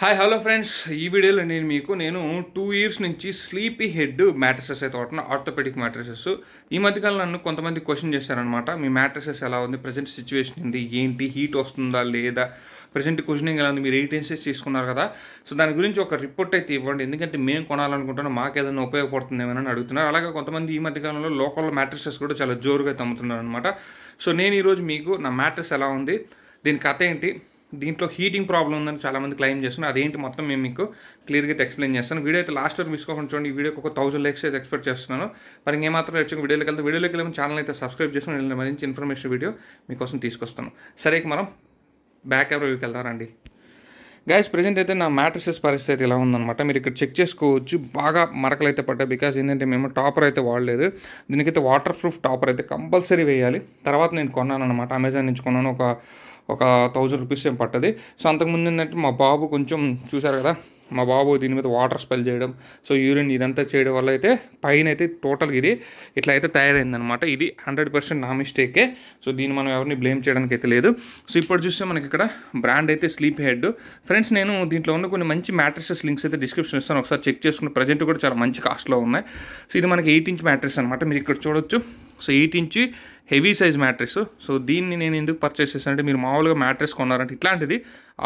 Hi hello friends ఈ వీడియోలో నేను మీకు నేను టూ ఇయర్స్ నుంచి స్లీపీ హెడ్ మ్యాట్రసెస్ అయితే వాడుతున్నా ఆర్థోపెడిక్ మ్యాట్రసెస్ ఈ మధ్యకాలం నన్ను కొంతమంది క్వశ్చన్ చేశారనమాట మీ మ్యాట్రసెస్ ఎలా ఉంది? ప్రజెంట్ సిచ్యువేషన్ ఏంటి ఏంటి? హీట్ వస్తుందా? లేదా? ప్రజెంట్ క్వశ్చనింగ్ ఎలా ఉంది? మీరు ఎయిట్ ఇన్సెస్ తీసుకున్నారు కదా. సో దాని గురించి ఒక రిపోర్ట్ అయితే ఇవ్వండి. ఎందుకంటే మేము కొనాలనుకుంటున్నాం మాకు ఏదైనా ఉపయోగపడుతుందేమో అని అడుగుతున్నారు. అలాగే కొంతమంది ఈ మధ్యకాలంలో లోకల్ మ్యాట్రసెస్ కూడా చాలా జోరుగా తమ్ముతున్నారు అనమాట సో నేను ఈరోజు మీకు నా మ్యాట్రస్ ఎలా ఉంది? దీని కథ ఏంటి? దీంట్లో హీటింగ్ ప్రాబ్లం ఉందని చాలా మంది క్లెయిమ్ చేస్తున్నారు. అదేంటి మొత్తం మేము మీకు క్లియర్గా అయితే ఎక్స్ప్లెయిన్ చేస్తాను. వీడియో అయితే లాస్ట్ వరకు మిస్కోకుండా చూడండి. ఈ వీడియోకి ఒక థౌసండ్ లైక్స్ అయితే ఎక్స్పెక్ట్ చేస్తున్నాను. మరి ఇంకేమాత్రం వచ్చి వీడియోలోకి వెళ్తే వీడియోలోకి వెళ్ళి ఛానల్ అయితే సబ్స్క్రైబ్ చేసుకుని మరించి ఇన్ఫర్మేషన్ వీడియో మీకోసం తీసుకొస్తాను. సరే మనం బ్యాక్ కెమెరా వ్యూకి వెళ్తారండి గైస్ ప్రజెంట్ అయితే నా మ్యాట్రసెస్ పరిస్థితి అయితే ఇలా ఉందన్నమాట. మీరు ఇక్కడ చెక్ చేసుకోవచ్చు. బాగా మరకలు అయితే పడ్డాయి. బికాజ్ ఏంటంటే మేము టాపర్ అయితే వాడలేదు. దీనికైతే వాటర్ ప్రూఫ్ టాపర్ అయితే కంపల్సరీ వేయాలి. తర్వాత నేను కొన్నాను అనమాట అమెజాన్ నుంచి కొన్నాను. ఒక ఒక థౌజండ్ రూపీస్ ఏం పట్టది. సో అంతకుముందు ఏంటంటే మా బాబు కొంచెం చూసారు కదా మా బాబు దీని మీద వాటర్ స్పెల్ చేయడం సో యూరిన్ ఇదంతా చేయడం వల్ల అయితే పైన అయితే టోటల్గా ఇది ఇట్లా అయితే తయారైందనమాట ఇది హండ్రెడ్ పర్సెంట్ నా మిస్టేకే సో దీన్ని మనం ఎవరిని బ్లేమ్ చేయడానికి అయితే లేదు. సో ఇప్పుడు చూస్తే మనకి ఇక్కడ బ్రాండ్ అయితే స్లీప్ హెడ్ ఫ్రెండ్స్ నేను దీంట్లో ఉన్న కొన్ని మంచి మ్యాట్రసెస్ లింక్స్ అయితే డిస్క్రిప్షన్ ఇస్తాను. ఒకసారి చెక్ చేసుకుని ప్రజెంట్ కూడా చాలా మంచి కాస్ట్లో ఉన్నాయి. సో ఇది మనకి ఎయిట్ ఇంచ్ మ్యాట్రస్ అనమాట మీరు ఇక్కడ చూడొచ్చు. So eight inch heavy size mattress so దీన్ని నేను ఎందుకు పర్చేస్ చేశానంటే మీరు మామూలుగా మ్యాట్రెస్ కొన్నారంటే ఇట్లాంటిది.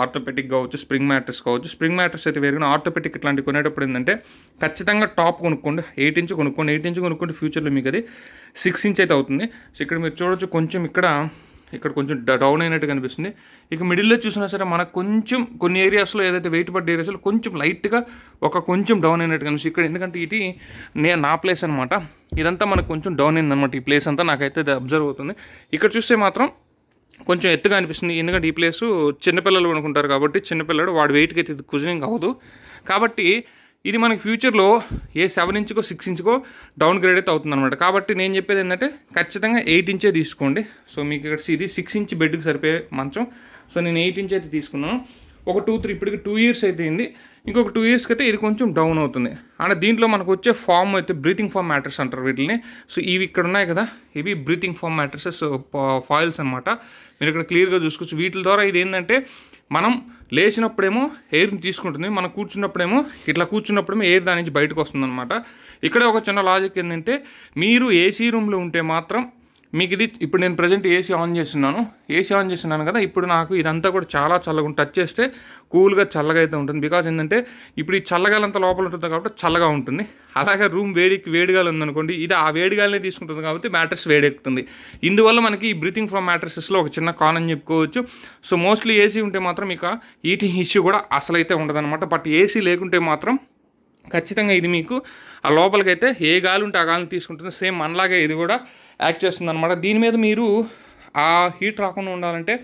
ఆర్థోపెటిక్ కావచ్చు స్ప్రింగ్ మ్యాట్రెస్ కావచ్చు. స్ప్రింగ్ మ్యాట్రిక్స్ అయితే వేరుగా ఆర్థోపెటిక్ ఇట్లాంటివి కొనేటప్పుడు ఏంటంటే ఖచ్చితంగా టాప్ కొనుక్కోండి. ఎయిట్ ఇంచ్ కొనుక్కోండి. ఎయిట్ ఇంచ్ కొనుక్కుంటే ఫ్యూచర్లో మీకు అది సిక్స్ ఇంచ్ అయితే అవుతుంది. సో ఇక్కడ మీరు చూడొచ్చు కొంచెం ఇక్కడ ఇక్కడ కొంచెం డౌన్ అయినట్టు కనిపిస్తుంది. ఇక మిడిల్లో చూసినా సరే మనకు కొంచెం కొన్ని ఏరియాస్లో ఏదైతే వెయిట్ పడ్డ ఏరియాస్లో కొంచెం లైట్గా ఒక కొంచెం డౌన్ అయినట్టు కనిపిస్తుంది. ఇక్కడ ఎందుకంటే ఇది నే నా ప్లేస్ అనమాట ఇదంతా మనకు కొంచెం డౌన్ అయిందనమాట ఈ ప్లేస్ అంతా నాకైతే అబ్జర్వ్ అవుతుంది. ఇక్కడ చూస్తే మాత్రం కొంచెం ఎత్తుగా అనిపిస్తుంది. ఎందుకంటే ఈ ప్లేసు చిన్నపిల్లలు అనుకుంటారు కాబట్టి చిన్నపిల్లడు వాడు వెయిట్కి అయితే కుజనింగ్ అవ్వదు కాబట్టి ఇది మనకి ఫ్యూచర్లో ఏ సెవెన్ ఇంచ్కో సిక్స్ ఇంచ్కో డౌన్ గ్రేడ్ అయితే అవుతుంది అనమాట కాబట్టి నేను చెప్పేది ఏంటంటే ఖచ్చితంగా ఎయిట్ ఇంచే తీసుకోండి. సో మీకు ఇక్కడ ఇది సిక్స్ ఇంచ్ బెడ్కి సరిపోయే మంచం. సో నేను ఎయిట్ ఇంచ్ అయితే తీసుకున్నాను. ఒక టూ త్రీ ఇప్పటికి టూ ఇయర్స్ అయితే అయింది. ఇంకొక టూ ఇయర్స్కి అయితే ఇది కొంచెం డౌన్ అవుతుంది. అంటే దీంట్లో మనకు వచ్చే ఫామ్ అయితే బ్రీతింగ్ ఫామ్ మ్యాటర్స్ అంటారు వీటిని సో ఇవి ఇక్కడ ఉన్నాయి కదా. ఇవి బ్రీతింగ్ ఫామ్ మ్యాటర్సెస్ ఫాయిల్స్ అనమాట మీరు ఇక్కడ క్లియర్గా చూసుకోవచ్చు. వీటి ద్వారా ఇది ఏంటంటే మనం లేచినప్పుడేమో ఎయిర్ని తీసుకుంటుంది మనం కూర్చున్నప్పుడేమో ఇట్లా కూర్చున్నప్పుడేమో ఎయిర్ దాని నుంచి బయటకు వస్తుందన్నమాట. ఇక్కడ ఒక చిన్న లాజిక్ ఏంటంటే మీరు ఏసీ రూమ్లో ఉంటే మాత్రం మీకు ఇది ఇప్పుడు నేను ప్రజెంట్ ఏసీ ఆన్ చేస్తున్నాను. ఏసీ ఆన్ చేస్తున్నాను కదా ఇప్పుడు నాకు ఇదంతా కూడా చాలా చల్లగా ఉంటుంది. టచ్ చేస్తే కూల్గా చల్లగా అయితే ఉంటుంది. బికాజ్ ఏంటంటే ఇప్పుడు ఈ చల్లగాలంతా లోపల ఉంటుంది కాబట్టి చల్లగా ఉంటుంది. అలాగే రూమ్ వేడికి వేడిగాలి ఉందనుకోండి ఇది ఆ వేడిగాలనే తీసుకుంటుంది కాబట్టి మ్యాట్రస్ వేడెక్కుతుంది. ఇందువల్ల మనకి ఈ బ్రీతింగ్ ఫ్రమ్ మ్యాట్రసెస్లో ఒక చిన్న కాన్ అని చెప్పుకోవచ్చు. సో మోస్ట్లీ ఏసీ ఉంటే మాత్రం ఇక హీటింగ్ ఇష్యూ కూడా అసలైతే ఉండదన్నమాట. బట్ ఏసీ లేకుంటే మాత్రం ఖచ్చితంగా ఇది మీకు. ఆ లోపలికైతే ఏ గాలి ఉంటే ఆ గాలిని తీసుకుంటుంది. సేమ్ మనలాగే ఇది కూడా యాక్ట్ చేస్తుంది అనమాట దీని మీద మీరు ఆ హీట్ రాకుండా ఉండాలంటే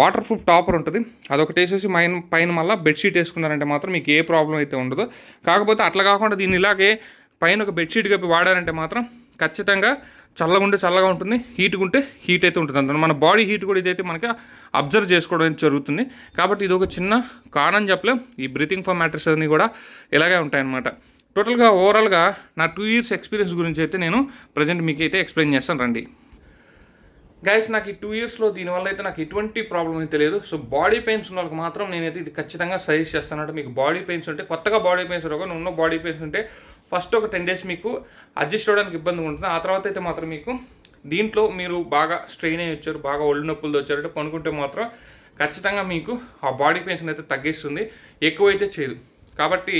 వాటర్ ప్రూఫ్ టాపర్ ఉంటుంది. అదొకటి వేసేసి పైన పైన మళ్ళీ బెడ్షీట్ వేసుకున్నారంటే మాత్రం మీకు ఏ ప్రాబ్లం అయితే ఉండదు. కాకపోతే అట్లా కాకుండా దీన్ని ఇలాగే పైన ఒక బెడ్షీట్ కప్పి వాడారంటే మాత్రం ఖచ్చితంగా చల్లగా ఉంటే చల్లగా ఉంటుంది హీట్గా ఉంటే హీట్ అయితే ఉంటుంది అంత మన బాడీ హీట్ కూడా ఇదైతే మనకి అబ్జర్వ్ చేసుకోవడం జరుగుతుంది. కాబట్టి ఇది ఒక చిన్న కారణం చెప్పలేం. ఈ బ్రీతింగ్ ఫర్ మ్యాటర్స్ అన్నీ కూడా ఇలాగే ఉంటాయన్నమాట. టోటల్గా ఓవరాల్గా నా టూ ఇయర్స్ ఎక్స్పీరియన్స్ గురించి అయితే నేను ప్రజెంట్ మీకు అయితే ఎక్స్ప్లెయిన్ చేస్తాను. రండి. గైస్ నాకు ఈ టూ ఇయర్స్లో దీనివల్ల అయితే నాకు ఎటువంటి ప్రాబ్లం అయితే లేదు. సో బాడీ పెయిన్స్ ఉన్న వాళ్ళకి మాత్రం నేనైతే ఇది ఖచ్చితంగా సజెస్ట్ చేస్తాను. అంటే మీకు బాడీ పెయిన్స్ ఉంటే కొత్తగా బాడీ పెయిన్స్ రోగం ఉన్న బాడీ పెయిన్స్ ఉంటే ఫస్ట్ ఒక టెన్ డేస్ మీకు అడ్జస్ట్ అవ్వడానికి ఇబ్బందిగా ఉంటుంది. ఆ తర్వాత అయితే మాత్రం మీకు దీంట్లో మీరు బాగా స్ట్రెయిన్ అయ్యి వచ్చారు బాగా ఒళ్ళు నొప్పులు వచ్చారంటే పనుకుంటే మాత్రం ఖచ్చితంగా మీకు ఆ బాడీ పెయిన్స్ అయితే తగ్గిస్తుంది. ఎక్కువైతే చేయదు. కాబట్టి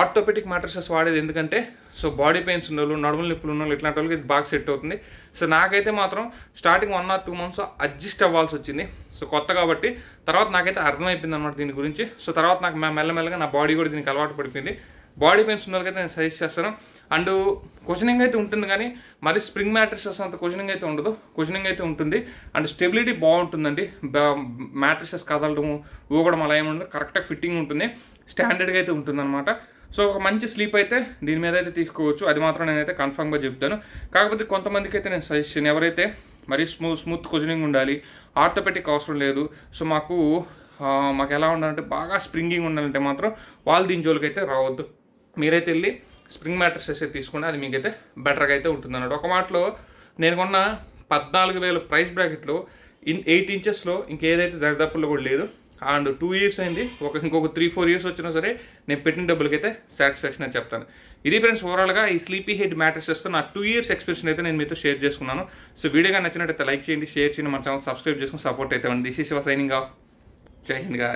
ఆర్థోపెటిక్ మ్యాట్రసెస్ వాడేది ఎందుకంటే సో బాడీ పెయిన్స్ ఉన్న వాళ్ళు నడుముల నొప్పులు ఉన్న వాళ్ళు ఇట్లాంటి వాళ్ళకి ఇది బాగా సెట్ అవుతుంది. సో నాకైతే మాత్రం starting one or two months adjust అవ్వాల్సి వచ్చింది. సో కొత్త కాబట్టి తర్వాత నాకైతే అర్థమైపోయింది అనమాట దీని గురించి. సో తర్వాత నాకు మెల్లమెల్లగా నా బాడీ కూడా దీనికి అలవాటు పడిపోయింది. బాడీ పెయిన్స్ ఉన్న వాళ్ళకైతే నేను సజెస్ట్ చేస్తాను. అండ్ క్వశ్చనింగ్ అయితే ఉంటుంది కానీ మరి స్ప్రింగ్ మ్యాట్రిసెస్ అంత క్వశ్చనింగ్ అయితే ఉండదు. క్వశ్చనింగ్ అయితే ఉంటుంది. అండ్ స్టెబిలిటీ బాగుంటుందండి. మ్యాట్రిసెస్ కదలడము ఊగడం అలా ఏమి కరెక్ట్గా ఫిట్టింగ్ ఉంటుంది. స్టాండర్డ్గా అయితే ఉంటుందన్నమాట. సో ఒక మంచి స్లీప్ అయితే దీని మీద అయితే తీసుకోవచ్చు. అది మాత్రం నేనైతే కన్ఫర్మ్గా చెప్తాను. కాకపోతే కొంతమందికి అయితే నేను సజెషన్ ఎవరైతే మరి స్మూత్ స్మూత్ క్వశ్చనింగ్ ఉండాలి ఆర్థోపెటిక్ అవసరం లేదు. సో మాకు మాకు ఎలా ఉండాలంటే బాగా స్ప్రింగింగ్ ఉండాలంటే మాత్రం వాళ్ళు దీని జోలికి అయితే రావద్దు. మీరైతే వెళ్ళి స్ప్రింగ్ మ్యాట్రసెస్ అయితే తీసుకుంటే అది మీకైతే బెటర్గా అయితే ఉంటుంది అన్నట్టు ఒక మాటలో నేను కొన్న పద్నాలుగు వేల ప్రైస్ బ్రాకెట్లో ఇన్ ఎయిట్ ఇంచెస్లో ఇంకేదైతే దరిదాపుల్లో కూడా లేదు. అండ్ టూ ఇయర్స్ అయింది. ఒక ఇంకొక త్రీ ఫోర్ ఇయర్స్ వచ్చినా సరే నేను పెట్టిన డబ్బులకైతే సాటిస్ఫాక్షన్ అని చెప్తాను. ఇది ఫ్రెండ్స్ ఓవరాల్గా ఈ స్లీపీ హెడ్ మ్యాట్రసెస్తో నా టూ ఇయర్స్ ఎక్స్పీరియన్స్ అయితే నేను మీతో షేర్ చేసుకున్నాను. సో వీడియోగా నచ్చినట్టయితే లైక్ చేయండి షేర్ చేయండి మన ఛానల్ సబ్స్క్రైబ్ చేసుకుని సపోర్ట్ అయితే దిస్ ఈస్ సైనింగ్ ఆఫ్ జై హింద్గా